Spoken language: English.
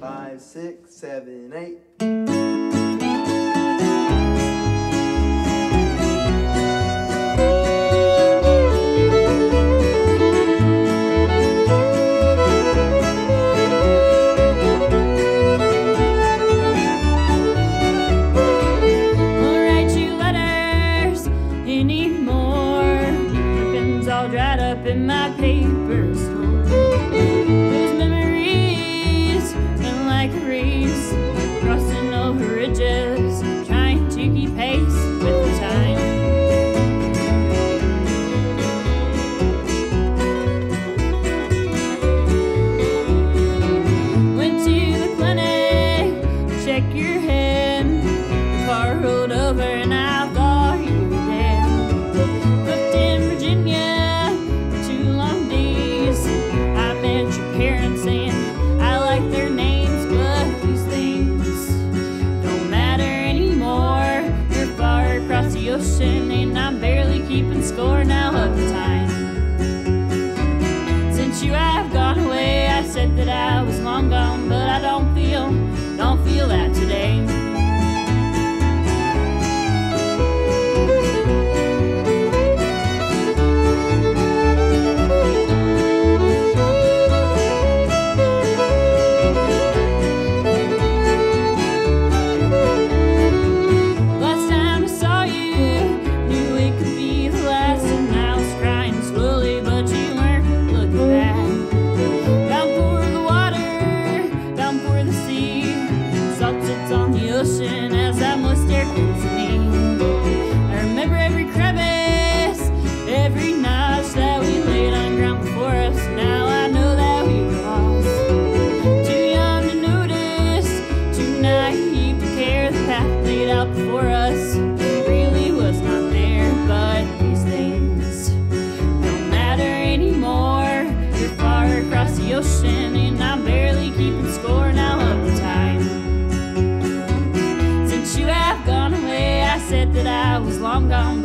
five, six, seven, eight. Anymore. All dried up in my paper parents and I like their names, but these things don't matter anymore. You're far across the ocean and I'm barely keeping score now of the time. Since you have gone away, I said that I was long gone, but I don't feel, I remember every crevice, every notch that we laid on ground before us. Now I know that we were lost. Too young to notice, too naive to care. The path laid out before us was long gone.